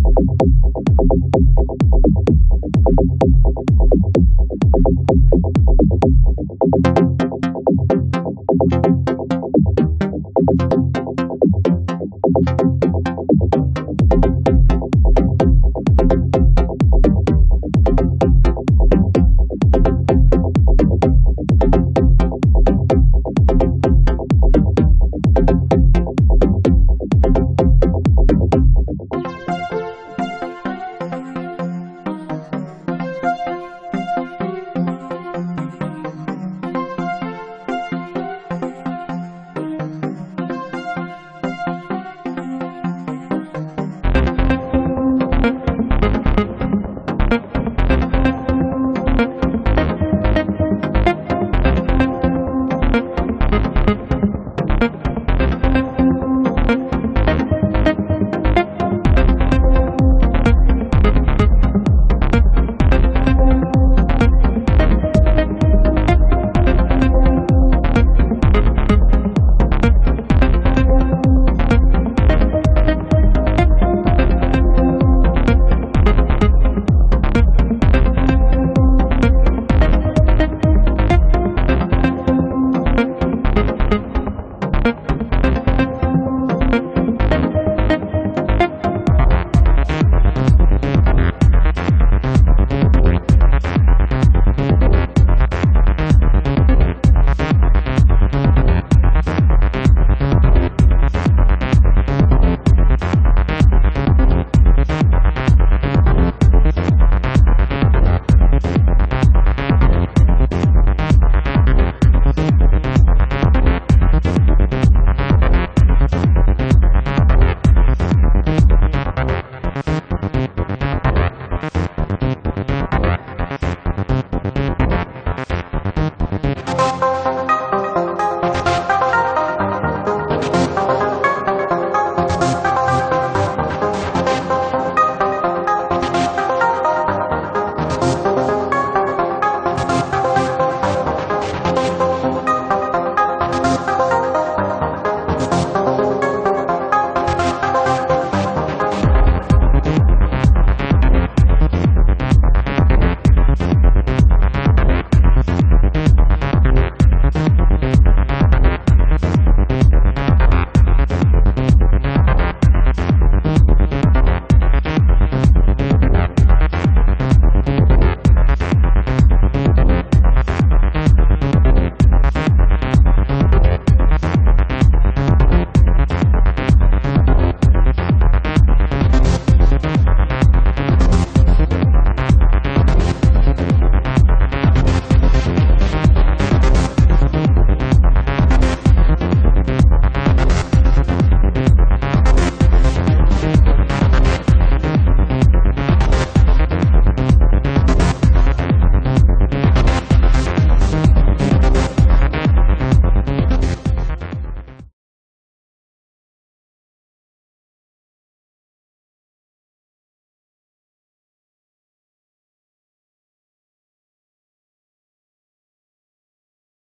本当に。